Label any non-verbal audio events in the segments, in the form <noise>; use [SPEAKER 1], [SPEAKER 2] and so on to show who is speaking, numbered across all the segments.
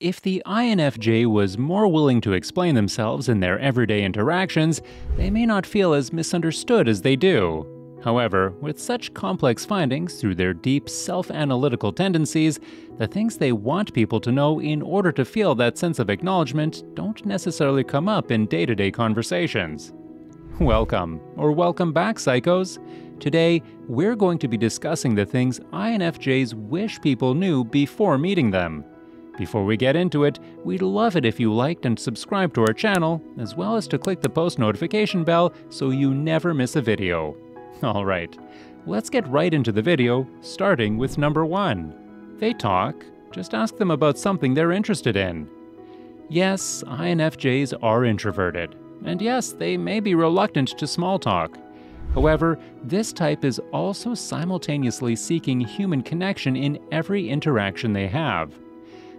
[SPEAKER 1] If the INFJ was more willing to explain themselves in their everyday interactions, they may not feel as misunderstood as they do. However, with such complex findings through their deep self analytical tendencies, the things they want people to know in order to feel that sense of acknowledgement don't necessarily come up in day to day conversations. Welcome, or welcome back, psychos. Today, we're going to be discussing the things INFJs wish people knew before meeting them. Before we get into it, we'd love it if you liked and subscribed to our channel, as well as to click the post notification bell so you never miss a video. <laughs> Alright, let's get right into the video, starting with number 1. They talk, just ask them about something they're interested in. Yes, INFJs are introverted, and yes, they may be reluctant to small talk. However, this type is also simultaneously seeking human connection in every interaction they have.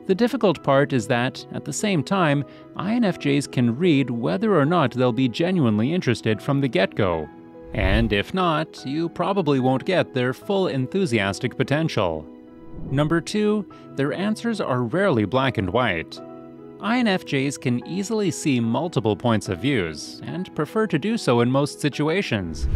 [SPEAKER 1] The difficult part is that, at the same time, INFJs can read whether or not they'll be genuinely interested from the get go. And if not, you probably won't get their full enthusiastic potential. Number 2, their answers are rarely black and white. INFJs can easily see multiple points of views and prefer to do so in most situations.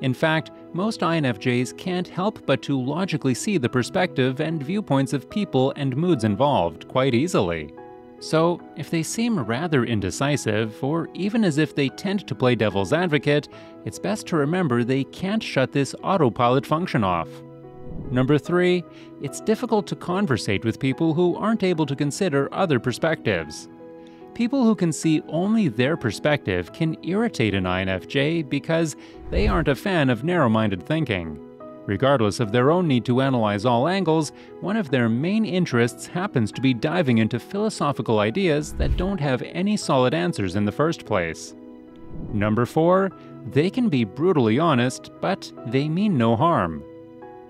[SPEAKER 1] In fact, most INFJs can't help but to logically see the perspective and viewpoints of people and moods involved quite easily. So, if they seem rather indecisive, or even as if they tend to play devil's advocate, it's best to remember they can't shut this autopilot function off. Number 3, it's difficult to conversate with people who aren't able to consider other perspectives. People who can see only their perspective can irritate an INFJ because they aren't a fan of narrow minded thinking. Regardless of their own need to analyze all angles, one of their main interests happens to be diving into philosophical ideas that don't have any solid answers in the first place. Number 4, they can be brutally honest, but they mean no harm.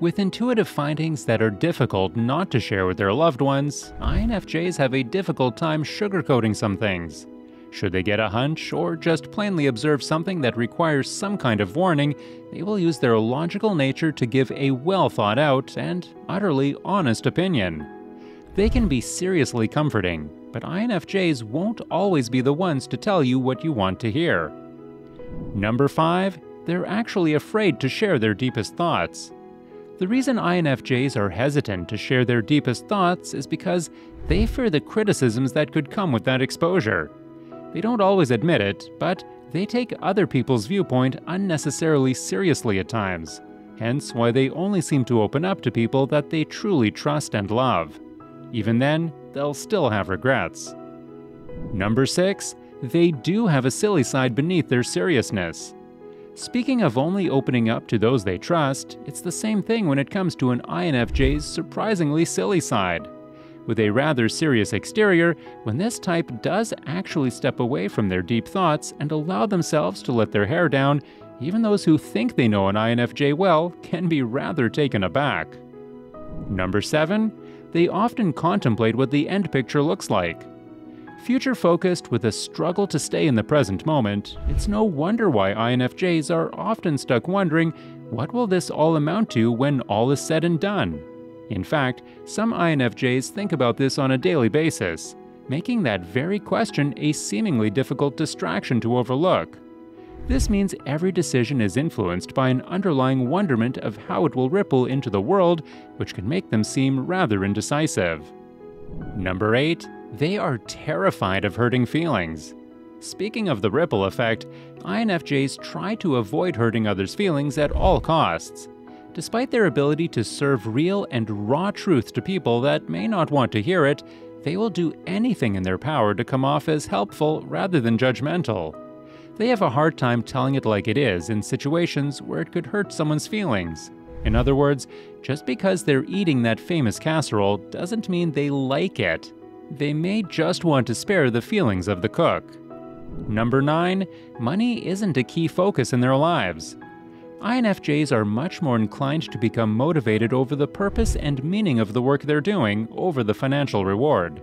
[SPEAKER 1] With intuitive findings that are difficult not to share with their loved ones, INFJs have a difficult time sugarcoating some things. Should they get a hunch or just plainly observe something that requires some kind of warning, they will use their logical nature to give a well thought out and utterly honest opinion. They can be seriously comforting, but INFJs won't always be the ones to tell you what you want to hear. Number 5, they're actually afraid to share their deepest thoughts. The reason INFJs are hesitant to share their deepest thoughts is because they fear the criticisms that could come with that exposure. They don't always admit it, but they take other people's viewpoint unnecessarily seriously at times, hence why they only seem to open up to people that they truly trust and love. Even then, they'll still have regrets. Number 6. They do have a silly side beneath their seriousness. Speaking of only opening up to those they trust, it's the same thing when it comes to an INFJ's surprisingly silly side. With a rather serious exterior, when this type does actually step away from their deep thoughts and allow themselves to let their hair down, even those who think they know an INFJ well can be rather taken aback. Number 7. They often contemplate what the end picture looks like. Future focused with a struggle to stay in the present moment, it's no wonder why INFJs are often stuck wondering what will this all amount to when all is said and done? In fact, some INFJs think about this on a daily basis, making that very question a seemingly difficult distraction to overlook. This means every decision is influenced by an underlying wonderment of how it will ripple into the world, which can make them seem rather indecisive. Number 8 they are terrified of hurting feelings. Speaking of the ripple effect, INFJs try to avoid hurting others' feelings at all costs. Despite their ability to serve real and raw truth to people that may not want to hear it, they will do anything in their power to come off as helpful rather than judgmental. They have a hard time telling it like it is in situations where it could hurt someone's feelings. In other words, just because they're eating that famous casserole doesn't mean they like it they may just want to spare the feelings of the cook. Number 9. Money isn't a key focus in their lives. INFJs are much more inclined to become motivated over the purpose and meaning of the work they're doing over the financial reward.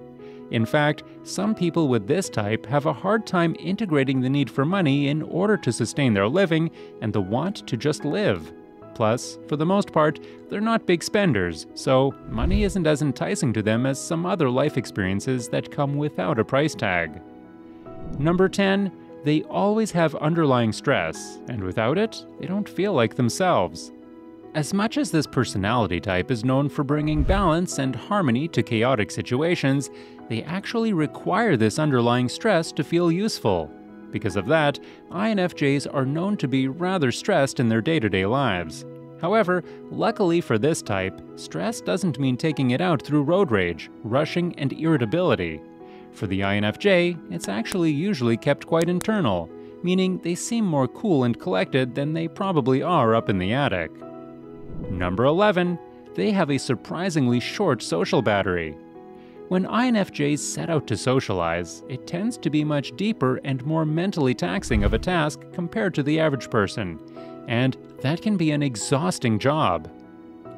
[SPEAKER 1] In fact, some people with this type have a hard time integrating the need for money in order to sustain their living and the want to just live. Plus, for the most part, they're not big spenders, so money isn't as enticing to them as some other life experiences that come without a price tag. Number 10, they always have underlying stress, and without it, they don't feel like themselves. As much as this personality type is known for bringing balance and harmony to chaotic situations, they actually require this underlying stress to feel useful. Because of that, INFJs are known to be rather stressed in their day to day lives. However, luckily for this type, stress doesn't mean taking it out through road rage, rushing, and irritability. For the INFJ, it's actually usually kept quite internal, meaning they seem more cool and collected than they probably are up in the attic. Number 11, they have a surprisingly short social battery. When INFJs set out to socialize, it tends to be much deeper and more mentally taxing of a task compared to the average person, and that can be an exhausting job.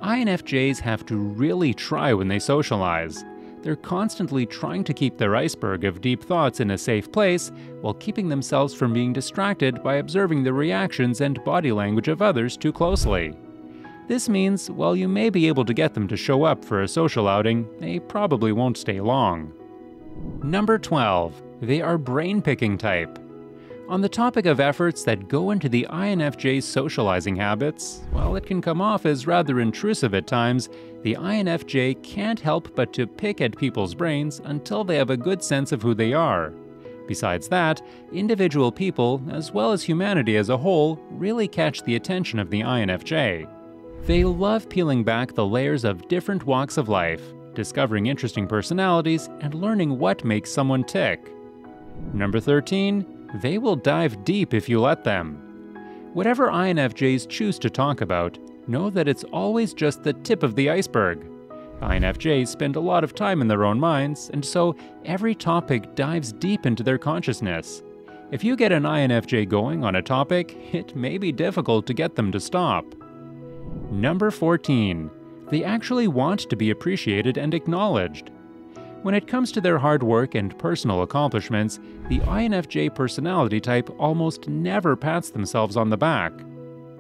[SPEAKER 1] INFJs have to really try when they socialize. They're constantly trying to keep their iceberg of deep thoughts in a safe place while keeping themselves from being distracted by observing the reactions and body language of others too closely. This means while you may be able to get them to show up for a social outing, they probably won't stay long. Number 12. They are brain picking type. On the topic of efforts that go into the INFJ's socializing habits, while it can come off as rather intrusive at times, the INFJ can't help but to pick at people's brains until they have a good sense of who they are. Besides that, individual people, as well as humanity as a whole, really catch the attention of the INFJ. They love peeling back the layers of different walks of life, discovering interesting personalities, and learning what makes someone tick. Number 13, they will dive deep if you let them. Whatever INFJs choose to talk about, know that it's always just the tip of the iceberg. INFJs spend a lot of time in their own minds, and so every topic dives deep into their consciousness. If you get an INFJ going on a topic, it may be difficult to get them to stop. Number 14. They actually want to be appreciated and acknowledged. When it comes to their hard work and personal accomplishments, the INFJ personality type almost never pats themselves on the back.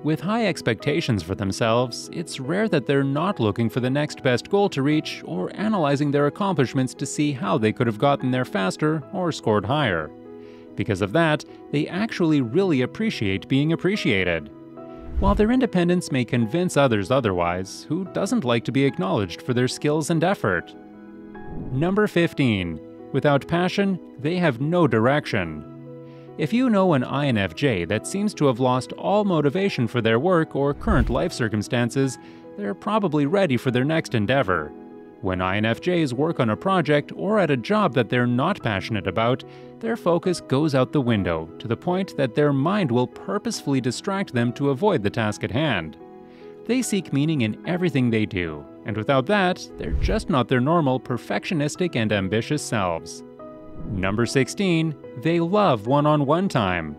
[SPEAKER 1] With high expectations for themselves, it's rare that they're not looking for the next best goal to reach or analyzing their accomplishments to see how they could have gotten there faster or scored higher. Because of that, they actually really appreciate being appreciated. While their independence may convince others otherwise, who doesn't like to be acknowledged for their skills and effort? Number 15. Without passion, they have no direction. If you know an INFJ that seems to have lost all motivation for their work or current life circumstances, they're probably ready for their next endeavor. When INFJs work on a project or at a job that they're not passionate about, their focus goes out the window to the point that their mind will purposefully distract them to avoid the task at hand. They seek meaning in everything they do, and without that, they're just not their normal perfectionistic and ambitious selves. Number 16, they love one on one time.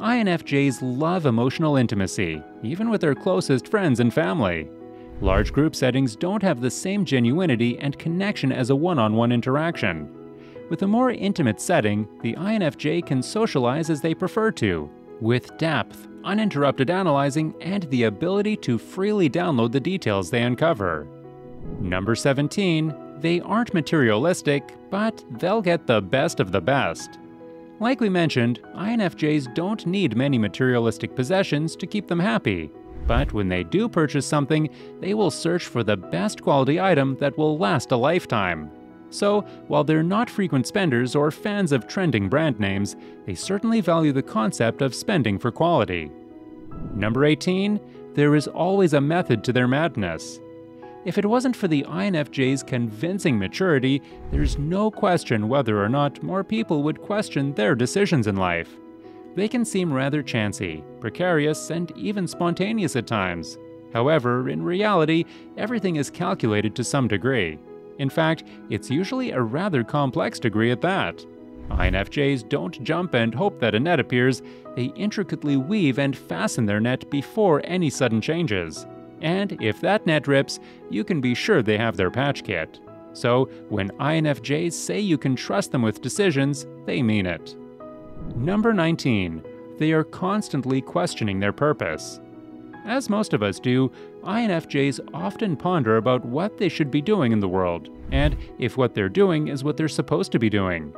[SPEAKER 1] INFJs love emotional intimacy, even with their closest friends and family. Large group settings don't have the same genuinity and connection as a one on one interaction. With a more intimate setting, the INFJ can socialize as they prefer to, with depth, uninterrupted analyzing, and the ability to freely download the details they uncover. Number 17, they aren't materialistic, but they'll get the best of the best. Like we mentioned, INFJs don't need many materialistic possessions to keep them happy. But when they do purchase something, they will search for the best quality item that will last a lifetime. So, while they're not frequent spenders or fans of trending brand names, they certainly value the concept of spending for quality. Number 18, there is always a method to their madness. If it wasn't for the INFJ's convincing maturity, there's no question whether or not more people would question their decisions in life. They can seem rather chancy, precarious, and even spontaneous at times. However, in reality, everything is calculated to some degree. In fact, it's usually a rather complex degree at that. INFJs don't jump and hope that a net appears, they intricately weave and fasten their net before any sudden changes. And if that net rips, you can be sure they have their patch kit. So, when INFJs say you can trust them with decisions, they mean it. Number 19. They are constantly questioning their purpose. as most of us do, INFJs often ponder about what they should be doing in the world, and if what they're doing is what they're supposed to be doing.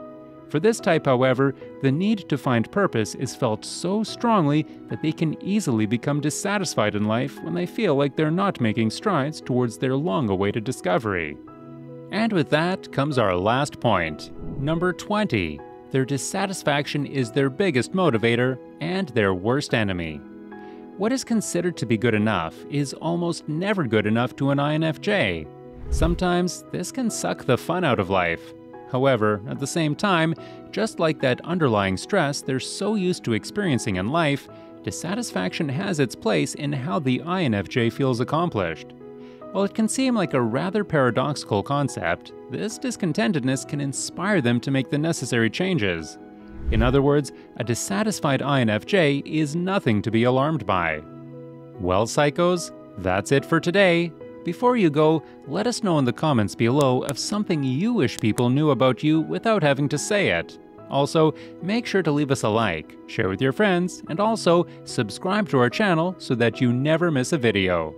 [SPEAKER 1] For this type, however, the need to find purpose is felt so strongly that they can easily become dissatisfied in life when they feel like they're not making strides towards their long awaited discovery. And with that comes our last point. Number 20. Their dissatisfaction is their biggest motivator and their worst enemy. What is considered to be good enough is almost never good enough to an INFJ. Sometimes this can suck the fun out of life, However, at the same time, just like that underlying stress they're so used to experiencing in life, dissatisfaction has its place in how the INFJ feels accomplished. While it can seem like a rather paradoxical concept, this discontentedness can inspire them to make the necessary changes. In other words, a dissatisfied INFJ is nothing to be alarmed by. Well, psychos, that's it for today. Before you go, let us know in the comments below of something you wish people knew about you without having to say it. Also, make sure to leave us a like, share with your friends, and also subscribe to our channel so that you never miss a video.